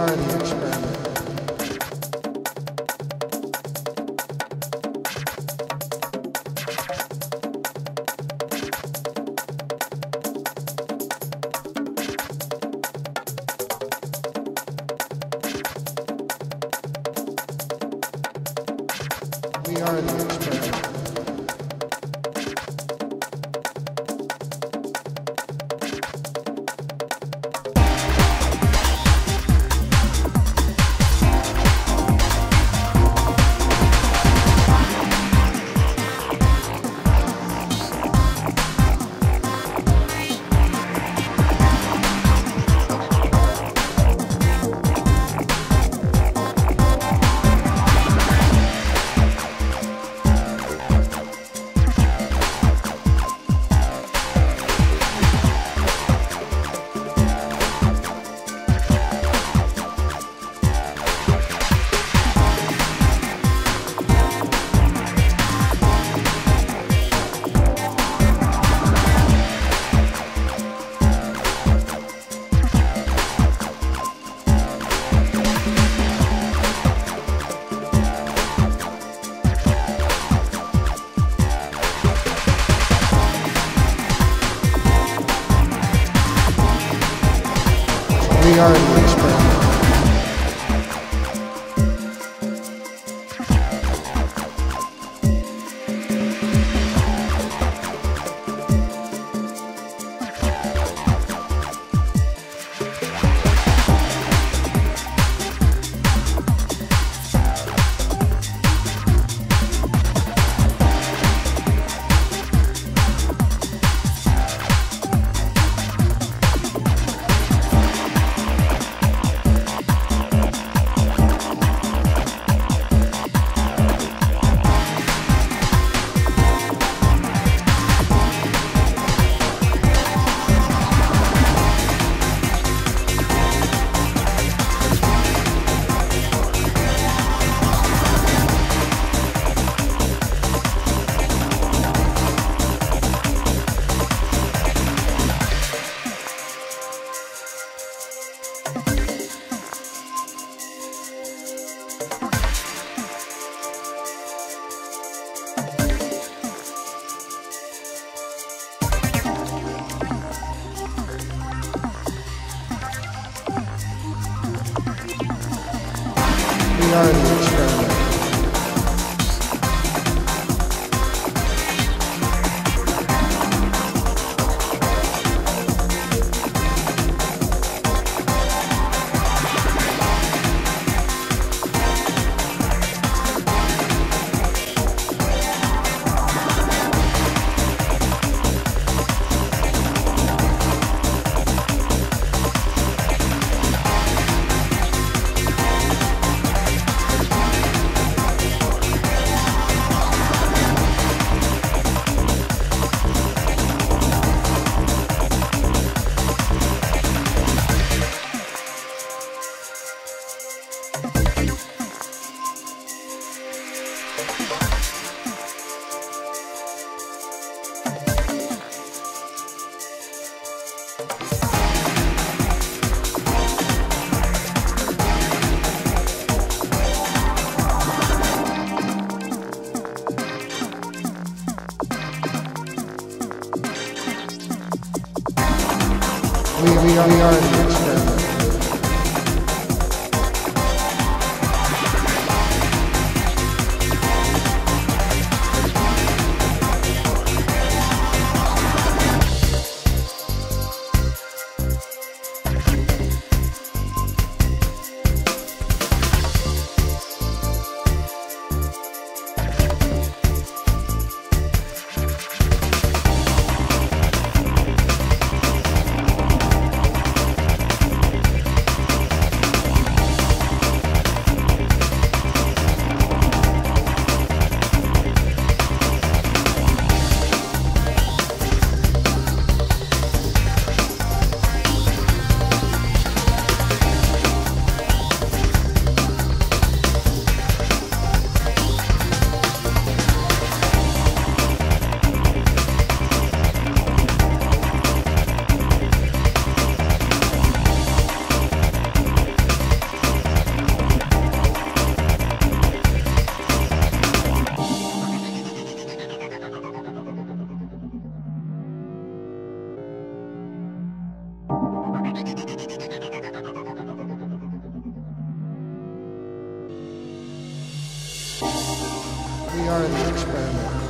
The experiment. We are the We are the experiment. We We, we, are, we are We are the experiment.